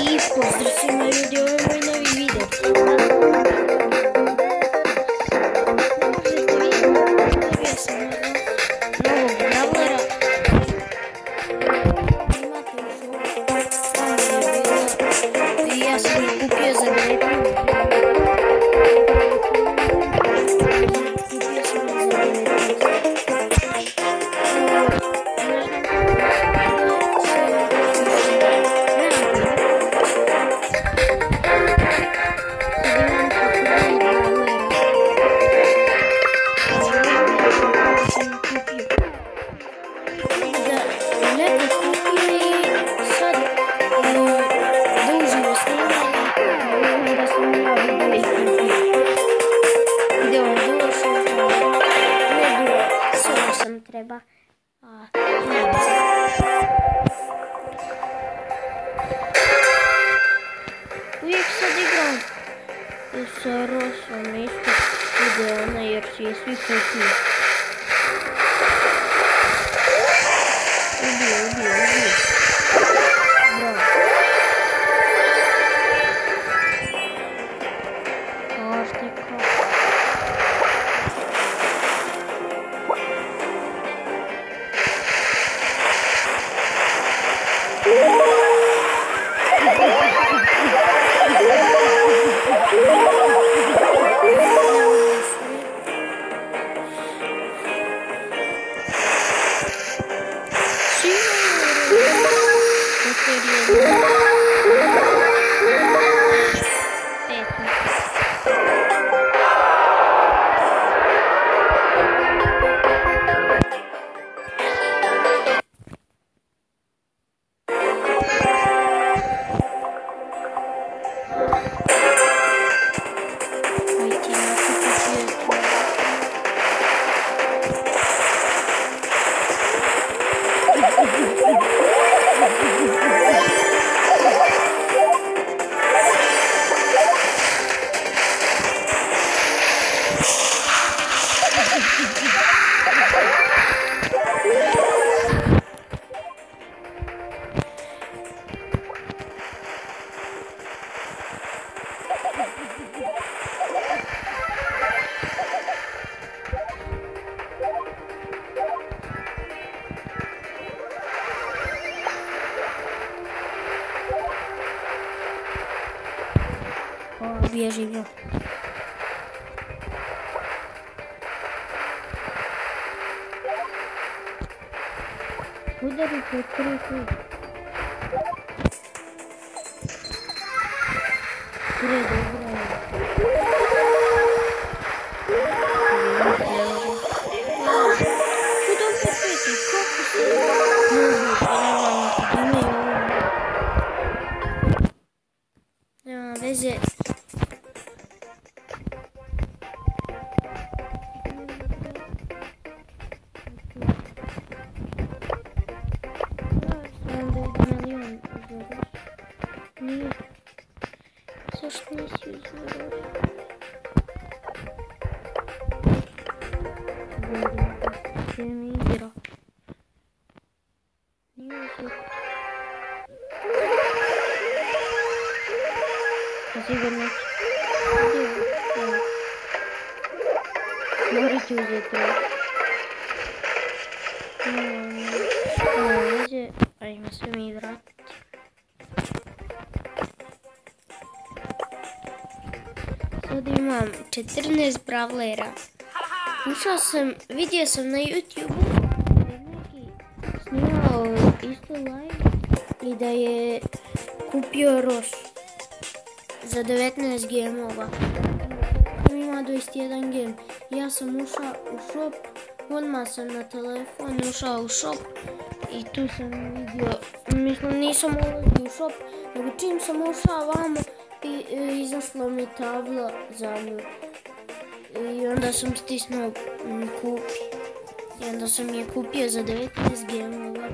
y pues yo soy Mario de hoy. Treba. A, se. Uvijek sad igram sa Rosom isto ide ona jer će svi kupili. свежий был. Ударить открытый. Крыло, das nicht, wie Mira. Così venne... Non richiudete. No, no, invece hai messo Mira. Imam 14 bravlera. Ušao sam, vidio sam na YouTube-u neki snimao isto live i da je kupio Roš za 19 gemova. Ima 21 gem. Ja sam ušao u shop, odmah sam na telefon ušao u shop i tu sam vidio, mislim nisam ulazio u shop, nego čim sam ušao vamo izašlo mi tabla za nju. I onda sam stisnuo mm, kupi. I onda sam je kupio za 19 gemova.